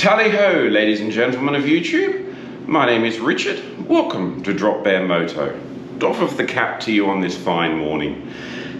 Tally ho, ladies and gentlemen of YouTube. My name is Richard. Welcome to Drop Bear Moto. Doff of the cap to you on this fine morning.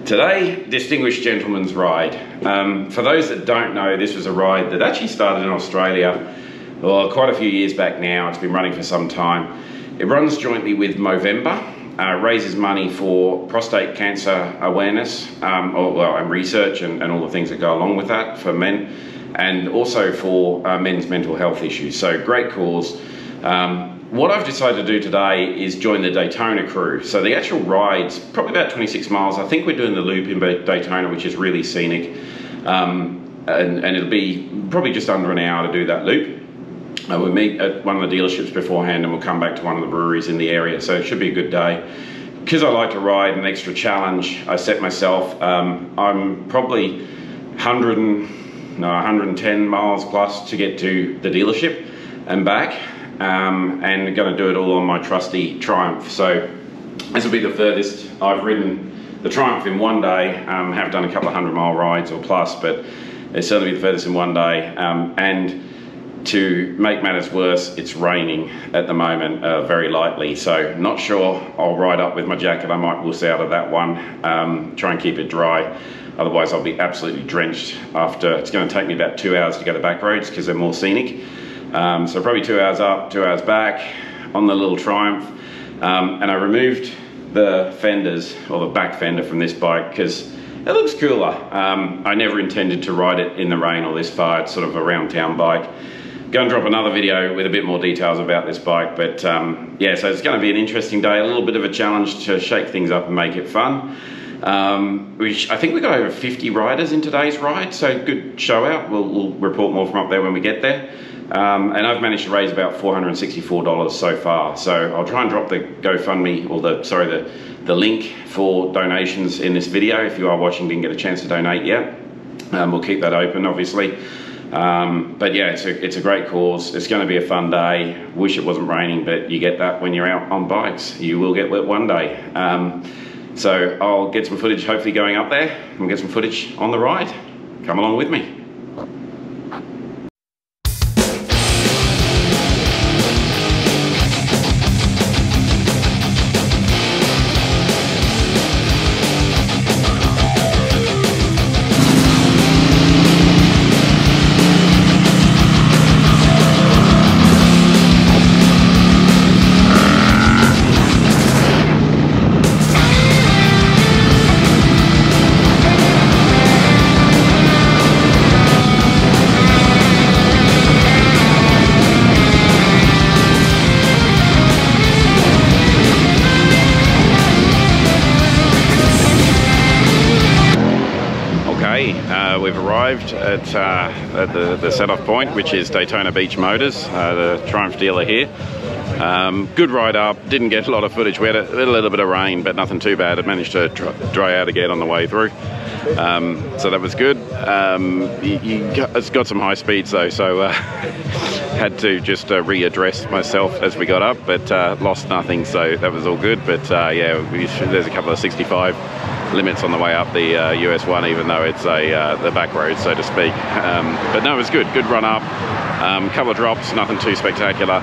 Today, Distinguished Gentleman's Ride. Um, for those that don't know, this was a ride that actually started in Australia well, quite a few years back now. It's been running for some time. It runs jointly with Movember, uh, raises money for prostate cancer awareness, um, or, well, and research and, and all the things that go along with that for men, and also for uh, men's mental health issues. So, great cause. Um, what I've decided to do today is join the Daytona crew. So the actual ride's probably about 26 miles. I think we're doing the loop in Daytona, which is really scenic. Um, and, and, it'll be probably just under an hour to do that loop. Uh, we'll meet at one of the dealerships beforehand and we'll come back to one of the breweries in the area. So it should be a good day. Because I like to ride an extra challenge, I set myself, um, I'm probably 100 and, no, 110 miles plus to get to the dealership and back um, and going to do it all on my trusty Triumph. So this will be the furthest I've ridden the Triumph in one day. Um, have done a couple of hundred mile rides or plus, but it's certainly the furthest in one day. Um, and to make matters worse, it's raining at the moment uh, very lightly, so not sure I'll ride up with my jacket. I might wuss out of that one, um, try and keep it dry. Otherwise, I'll be absolutely drenched after. It's going to take me about two hours to go to back roads because they're more scenic. Um, so probably two hours up, two hours back on the little Triumph. Um, and I removed the fenders or the back fender from this bike because it looks cooler. Um, I never intended to ride it in the rain or this far. It's sort of a round town bike. Go and drop another video with a bit more details about this bike. But um, yeah, so it's going to be an interesting day, a little bit of a challenge to shake things up and make it fun. Um, which I think we got over 50 riders in today's ride, so good show out. We'll, we'll report more from up there when we get there. Um, and I've managed to raise about $464 so far. So I'll try and drop the GoFundMe or the sorry the the link for donations in this video. If you are watching, didn't get a chance to donate yet, um, we'll keep that open, obviously. Um, but yeah, it's a, it's a great cause. It's going to be a fun day. Wish it wasn't raining, but you get that when you're out on bikes. You will get wet one day. Um, so I'll get some footage hopefully going up there and get some footage on the ride. Come along with me. We've arrived at, uh, at the, the set-off point, which is Daytona Beach Motors, uh, the Triumph dealer here. Um, good ride up, didn't get a lot of footage. We had a, a little bit of rain, but nothing too bad. It managed to dry out again on the way through. Um, so that was good. Um, you, you got, it's got some high speeds though, so uh, had to just uh, readdress myself as we got up, but uh, lost nothing, so that was all good. But uh, yeah, we, there's a couple of 65 limits on the way up the uh, US one, even though it's a uh, the back road, so to speak. Um, but no, it was good. Good run up. Um, couple of drops, nothing too spectacular.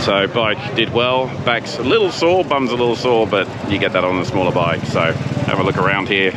So bike did well. Back's a little sore, bum's a little sore, but you get that on a smaller bike. So have a look around here.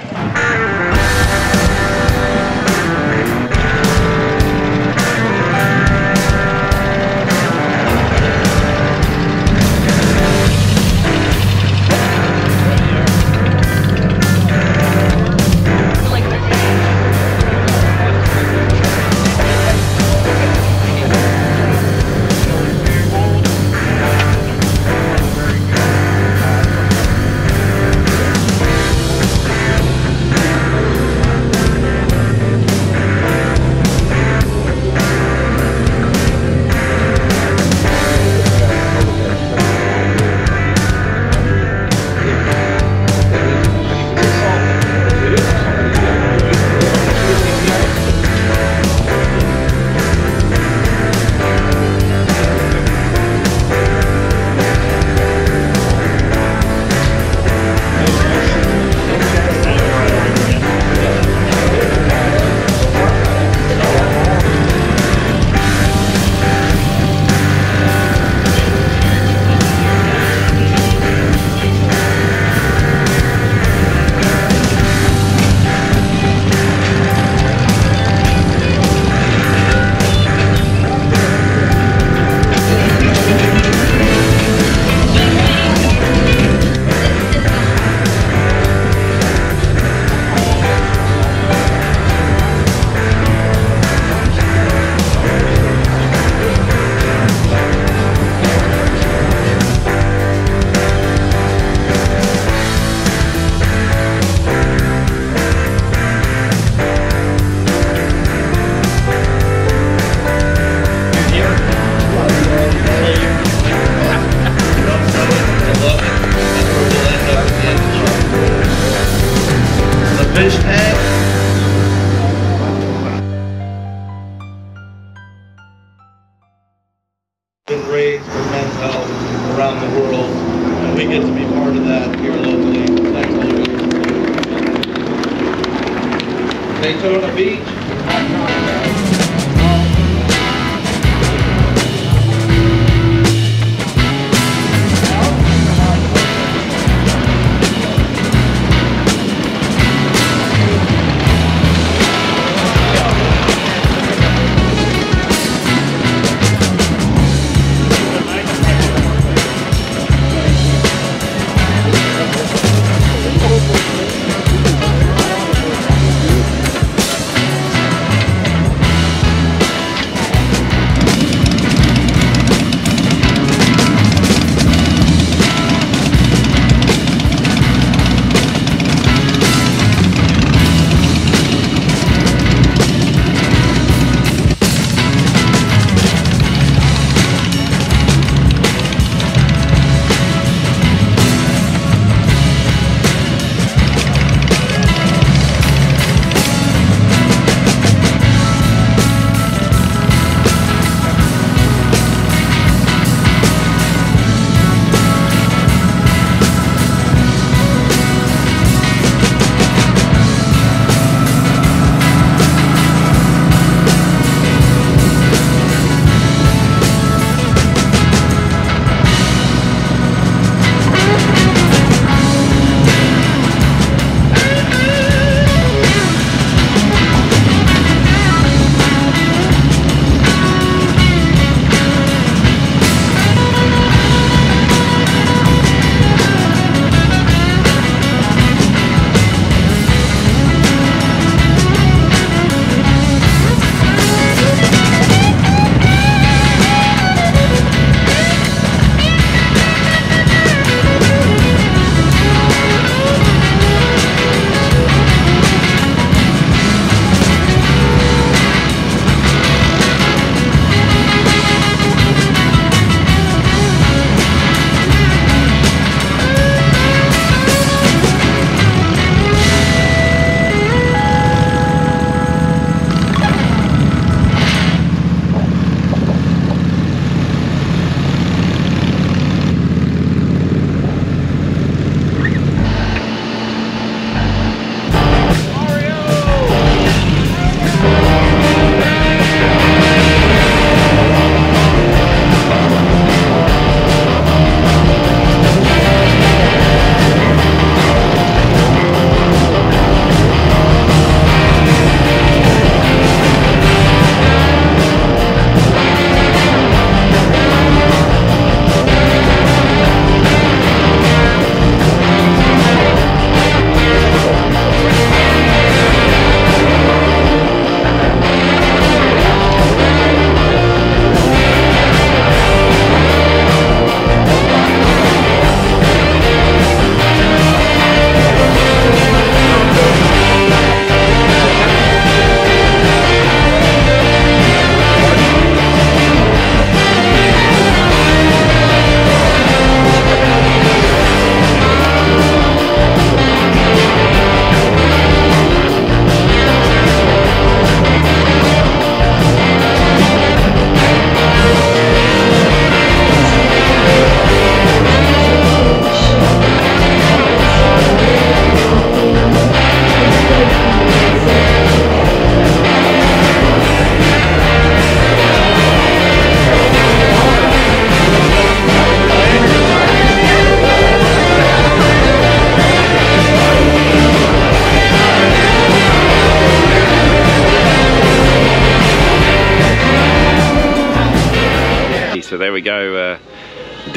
You. the Beach.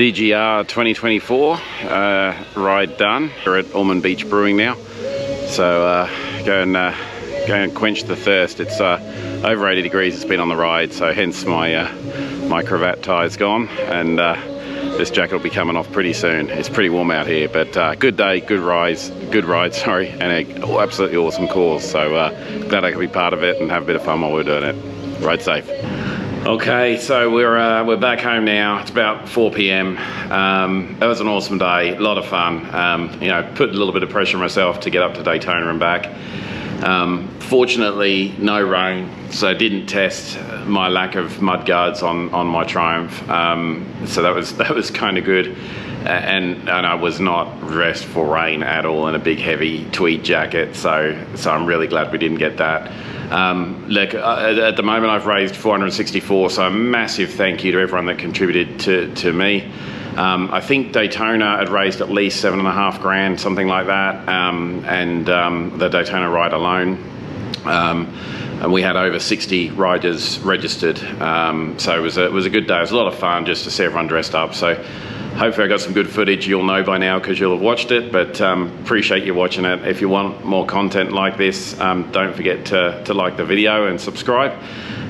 DGR 2024 uh, ride done. We're at Ormond Beach Brewing now. So uh, go and uh, go and quench the thirst. It's uh, over 80 degrees. It's been on the ride, so hence my uh, my cravat tie's gone, and uh, this jacket will be coming off pretty soon. It's pretty warm out here, but good day, good rise, good ride, sorry, and a oh, absolutely awesome course. So glad I could be part of it and have a bit of fun while we're doing it. Ride safe. Okay, so we're uh, we're back home now. It's about 4 p.m. Um, it was an awesome day, a lot of fun. Um, you know, put a little bit of pressure on myself to get up to Daytona and back. Um, fortunately, no rain, so didn't test my lack of mud guards on, on my Triumph. Um, so that was that was kind of good, and and I was not dressed for rain at all in a big heavy tweed jacket. So so I'm really glad we didn't get that. Um, look, uh, at the moment I've raised 464, so a massive thank you to everyone that contributed to to me. Um, I think Daytona had raised at least seven and a half grand, something like that, um, and um, the Daytona ride alone. Um, and we had over 60 riders registered, um, so it was, a, it was a good day. It was a lot of fun just to see everyone dressed up. So hopefully I got some good footage. You'll know by now because you'll have watched it, but um, appreciate you watching it. If you want more content like this, don't forget to, to like the video and subscribe.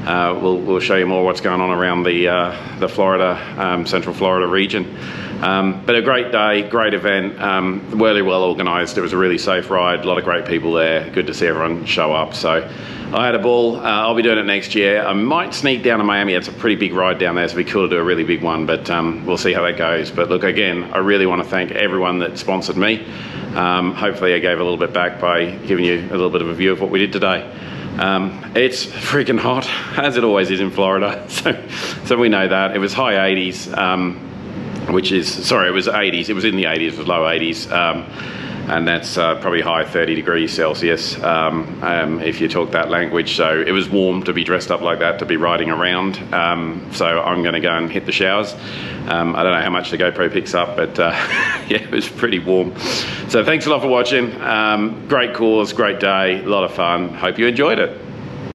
Uh, we'll, we'll, show you more what's going on around the, uh, the Florida, um, Central Florida region. Um, but a great day, great event, um, really well organised. It was a really safe ride, a lot of great people there. Good to see everyone show up. So I had a ball. Uh, I'll be doing it next year. I might sneak down to Miami. It's a pretty big ride down there, so it'd be cool to do a really big one, but um, we'll see how that goes. But look, again, I really want to thank everyone that sponsored me. Um, hopefully I gave a little bit back by giving you a little bit of a view of what we did today. Um, it's freaking hot, as it always is in Florida. So, so we know that. It was high 80s, um, which is, sorry, it was 80s. It was in the 80s, it was low 80s. Um, and that's uh, probably high 30 degrees Celsius um, um, if you talk that language. So it was warm to be dressed up like that, to be riding around. Um, so I'm going to go and hit the showers. Um, I don't know how much the GoPro picks up, but uh, yeah, it was pretty warm. So thanks a lot for watching. Um, great cause, great day, a lot of fun. Hope you enjoyed it.